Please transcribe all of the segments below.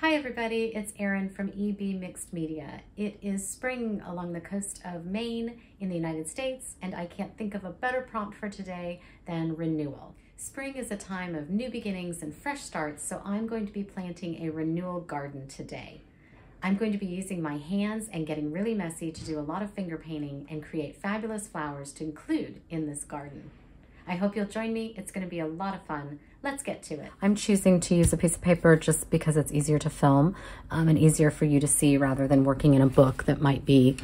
Hi everybody, it's Erin from EB Mixed Media. It is spring along the coast of Maine in the United States, and I can't think of a better prompt for today than renewal. Spring is a time of new beginnings and fresh starts, so I'm going to be planting a renewal garden today. I'm going to be using my hands and getting really messy to do a lot of finger painting and create fabulous flowers to include in this garden. I hope you'll join me. It's going to be a lot of fun. Let's get to it. I'm choosing to use a piece of paper just because it's easier to film um, and easier for you to see rather than working in a book that might be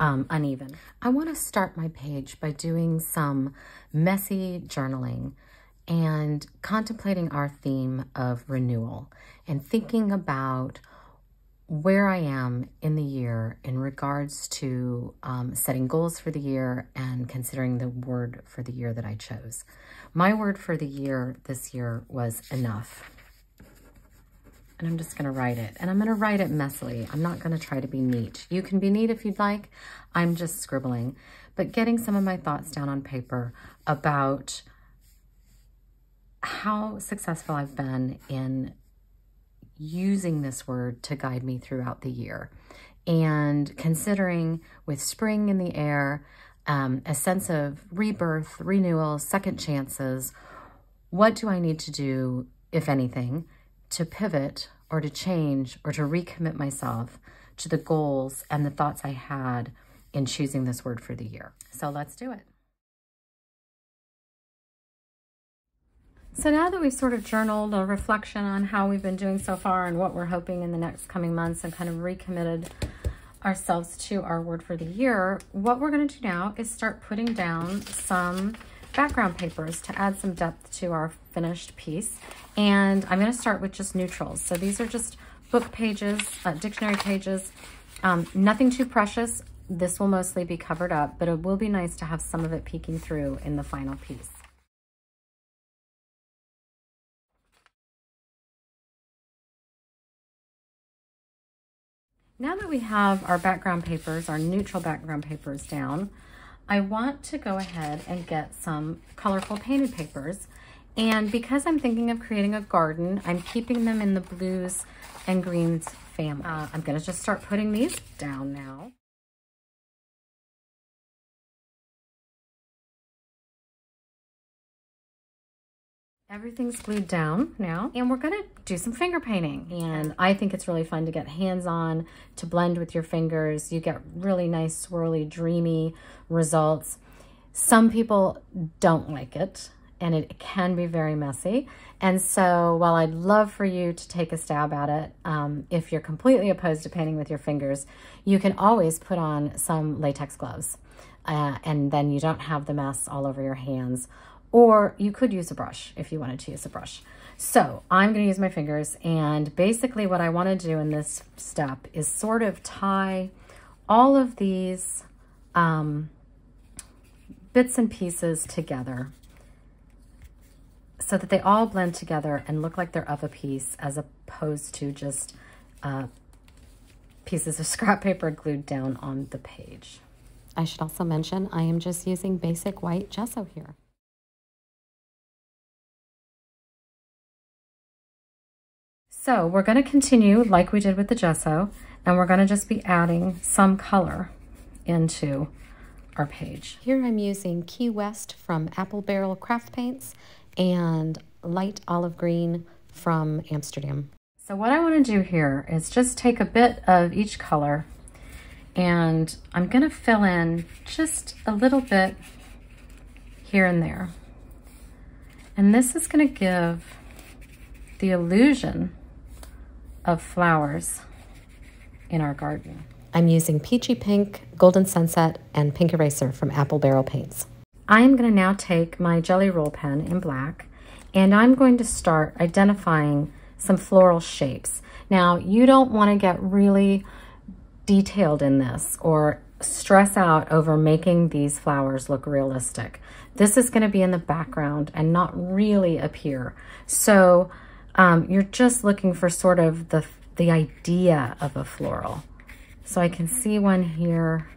um, uneven. I want to start my page by doing some messy journaling and contemplating our theme of renewal and thinking about where I am in the year in regards to um, setting goals for the year and considering the word for the year that I chose. My word for the year this year was enough. And I'm just going to write it. And I'm going to write it messily. I'm not going to try to be neat. You can be neat if you'd like. I'm just scribbling. But getting some of my thoughts down on paper about how successful I've been in using this word to guide me throughout the year. And considering with spring in the air, um, a sense of rebirth, renewal, second chances, what do I need to do, if anything, to pivot or to change or to recommit myself to the goals and the thoughts I had in choosing this word for the year? So let's do it. So now that we've sort of journaled a reflection on how we've been doing so far and what we're hoping in the next coming months and kind of recommitted ourselves to our word for the year, what we're going to do now is start putting down some background papers to add some depth to our finished piece. And I'm going to start with just neutrals. So these are just book pages, uh, dictionary pages, um, nothing too precious. This will mostly be covered up, but it will be nice to have some of it peeking through in the final piece. Now that we have our background papers, our neutral background papers down, I want to go ahead and get some colorful painted papers. And because I'm thinking of creating a garden, I'm keeping them in the blues and greens family. Uh, I'm gonna just start putting these down now. Everything's glued down now, and we're gonna do some finger painting. And I think it's really fun to get hands-on, to blend with your fingers. You get really nice, swirly, dreamy results. Some people don't like it, and it can be very messy. And so while I'd love for you to take a stab at it, um, if you're completely opposed to painting with your fingers, you can always put on some latex gloves. Uh, and then you don't have the mess all over your hands or you could use a brush if you wanted to use a brush. So I'm going to use my fingers and basically what I want to do in this step is sort of tie all of these um, bits and pieces together so that they all blend together and look like they're of a piece as opposed to just uh, pieces of scrap paper glued down on the page. I should also mention I am just using basic white gesso here. So we're going to continue like we did with the gesso, and we're going to just be adding some color into our page. Here I'm using Key West from Apple Barrel Craft Paints and light olive green from Amsterdam. So what I want to do here is just take a bit of each color and I'm going to fill in just a little bit here and there. And this is going to give the illusion of flowers in our garden. I'm using Peachy Pink, Golden Sunset, and Pink Eraser from Apple Barrel Paints. I'm going to now take my Gelly Roll pen in black and I'm going to start identifying some floral shapes. Now, you don't want to get really detailed in this or stress out over making these flowers look realistic. This is going to be in the background and not really appear. So um, you're just looking for sort of the, the idea of a floral. So I can see one here.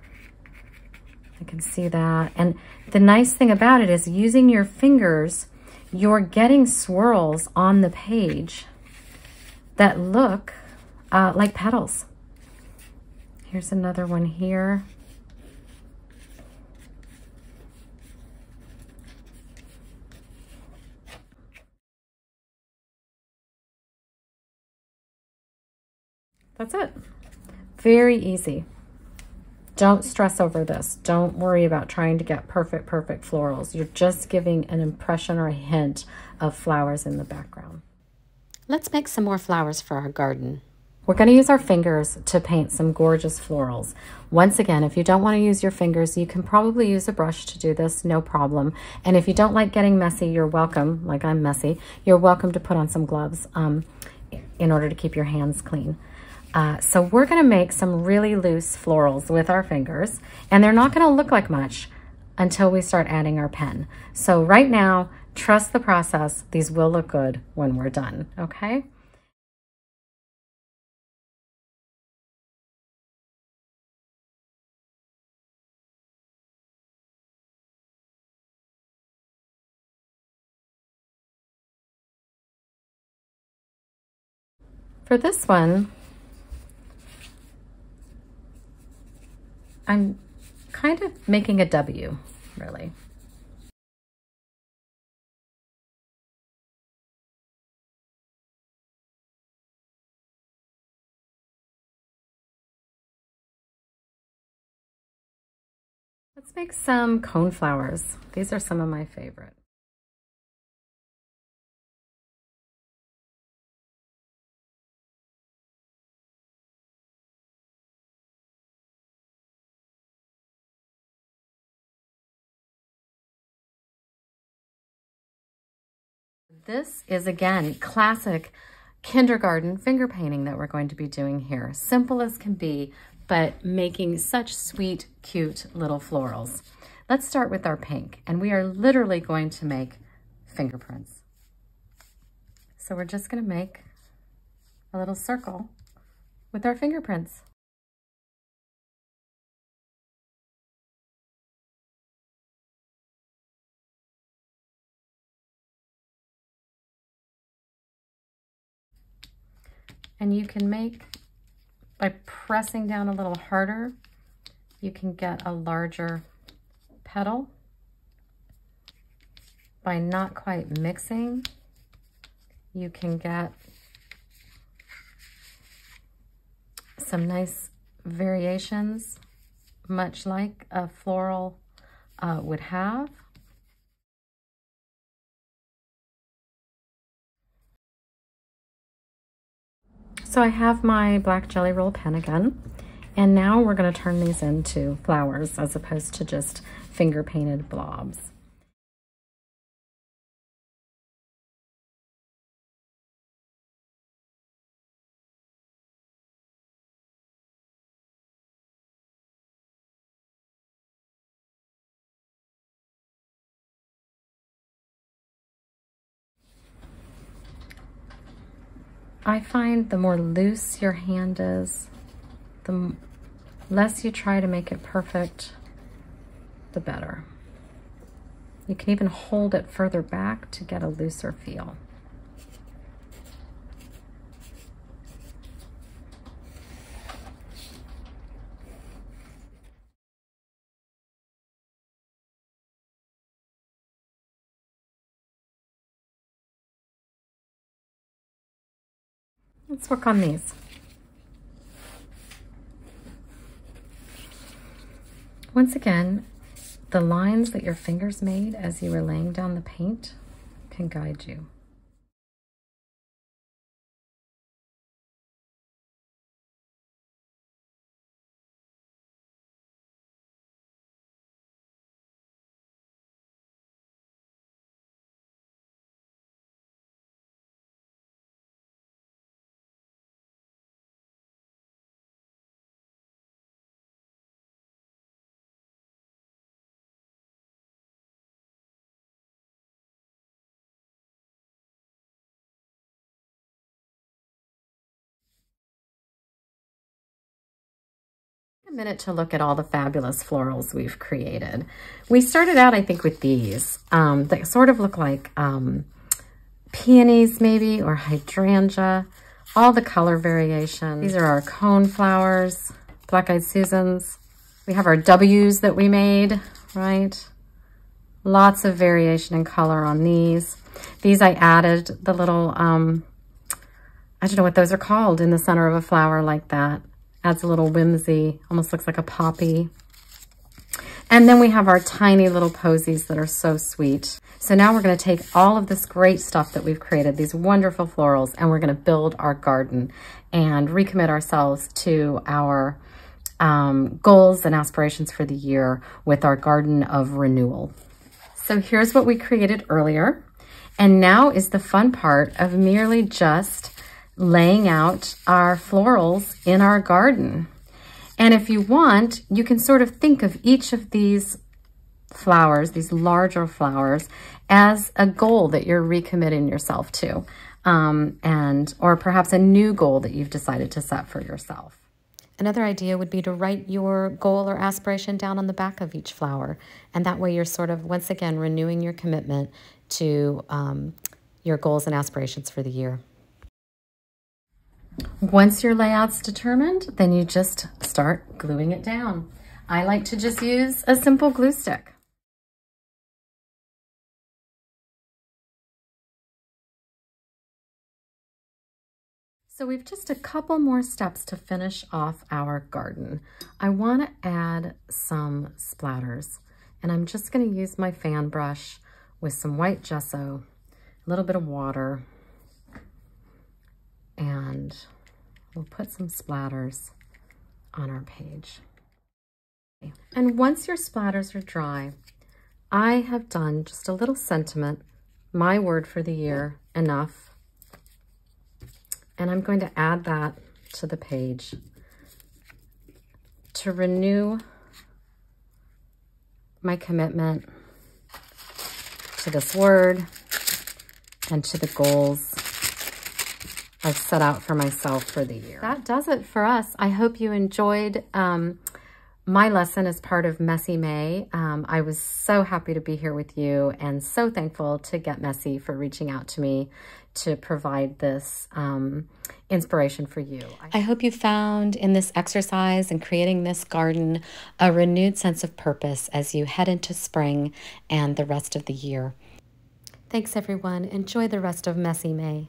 I can see that. And the nice thing about it is using your fingers, you're getting swirls on the page that look uh, like petals. Here's another one here. That's it. Very easy. Don't stress over this. Don't worry about trying to get perfect, perfect florals. You're just giving an impression or a hint of flowers in the background. Let's make some more flowers for our garden. We're going to use our fingers to paint some gorgeous florals. Once again, if you don't want to use your fingers, you can probably use a brush to do this, no problem. And if you don't like getting messy, you're welcome, like I'm messy, you're welcome to put on some gloves um, in order to keep your hands clean. Uh, so we're gonna make some really loose florals with our fingers and they're not gonna look like much until we start adding our pen. So right now, trust the process. These will look good when we're done, okay? For this one, I'm kind of making a W, really. Let's make some cone flowers. These are some of my favorite. This is, again, classic kindergarten finger painting that we're going to be doing here. Simple as can be, but making such sweet, cute little florals. Let's start with our pink, and we are literally going to make fingerprints. So we're just gonna make a little circle with our fingerprints. And you can make, by pressing down a little harder, you can get a larger petal. By not quite mixing, you can get some nice variations, much like a floral uh, would have. So I have my black Gelly Roll pen again. And now we're gonna turn these into flowers as opposed to just finger painted blobs. I find the more loose your hand is, the less you try to make it perfect, the better. You can even hold it further back to get a looser feel. Let's work on these. Once again, the lines that your fingers made as you were laying down the paint can guide you. Minute to look at all the fabulous florals we've created. We started out, I think, with these um, that sort of look like um, peonies maybe or hydrangea. all the color variation. These are our cone flowers, black-eyed Susans. We have our W's that we made, right? Lots of variation in color on these. These I added the little, um, I don't know what those are called in the center of a flower like that. Adds a little whimsy, almost looks like a poppy. And then we have our tiny little posies that are so sweet. So now we're gonna take all of this great stuff that we've created, these wonderful florals, and we're gonna build our garden and recommit ourselves to our um, goals and aspirations for the year with our garden of renewal. So here's what we created earlier. And now is the fun part of merely just laying out our florals in our garden. And if you want, you can sort of think of each of these flowers, these larger flowers, as a goal that you're recommitting yourself to. Um, and or perhaps a new goal that you've decided to set for yourself. Another idea would be to write your goal or aspiration down on the back of each flower. And that way you're sort of, once again, renewing your commitment to um, your goals and aspirations for the year. Once your layout's determined, then you just start gluing it down. I like to just use a simple glue stick. So we've just a couple more steps to finish off our garden. I want to add some splatters and I'm just going to use my fan brush with some white gesso, a little bit of water, and we'll put some splatters on our page. And once your splatters are dry, I have done just a little sentiment, my word for the year, enough and I'm going to add that to the page to renew my commitment to this word and to the goals I've set out for myself for the year. That does it for us. I hope you enjoyed um, my lesson as part of Messy May. Um, I was so happy to be here with you and so thankful to Get Messy for reaching out to me to provide this um, inspiration for you. I hope you found in this exercise and creating this garden a renewed sense of purpose as you head into spring and the rest of the year. Thanks, everyone. Enjoy the rest of Messy May.